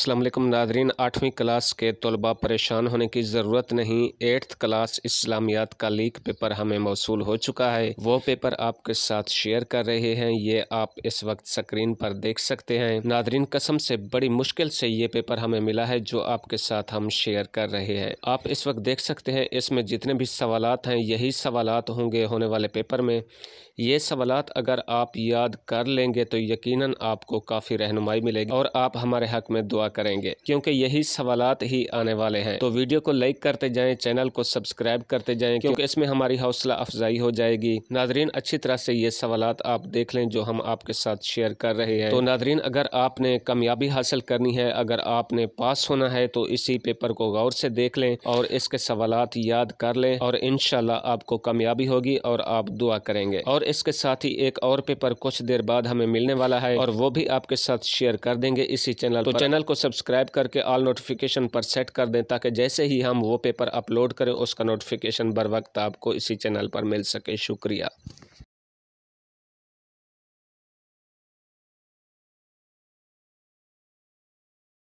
Aslam Nadreen, आठवीं class के तलबा परेशान होने की ज़रूरत नहीं। एट्थ क्लास इस्लामियात का लीक पेपर हमें मौसू हो चुका है। वो पेपर आपके साथ शेयर कर रहे हैं, ये आप इस वक्त स्क्रीन पर देख सकते हैं। नादरीन, कसम से बड़ी मुश्किल से ये पेपर हमें मिला है, जो आपके साथ हम शेयर कर रहे हैं। आप इस वक्त देख सकते हैं, इसमें जितने भी सवाल हैं, यही सवाल होंगे होने वाले पेपर में। ये सवाल अगर आप याद कर लेंगे तो यकीन आपको काफ़ी रहनुमाई मिलेगी और आप हमारे हक में दुआ करेंगे क्योंकि यही सवाल ही आने वाले हैं। तो वीडियो को लाइक करते जाएँ चैनल को सब्सक्राइब करते जाएँ क्योंकि इसमें हमारी हौसला अफजाई हो जाएगी। नादरीन अच्छी तरह से ये सवाल आप देख लें जो हम आपके साथ शेयर कर रहे हैं। तो नादरीन अगर आपने कामयाबी हासिल करनी है अगर आपने पास होना है तो इसी पेपर को गौर से देख लें और इसके सवाल याद कर लें और इन आपको कामयाबी होगी और आप दुआ करेंगे। और इसके साथ ही एक और पेपर कुछ देर बाद हमें मिलने वाला है और वो भी आपके साथ शेयर कर देंगे इसी चैनल तो चैनल को सब्सक्राइब करके ऑल नोटिफिकेशन पर सेट कर दें ताकि जैसे ही हम वो पेपर अपलोड करें, उसका नोटिफिकेशन बर वक्त आपको इसी चैनल पर मिल सके। शुक्रिया।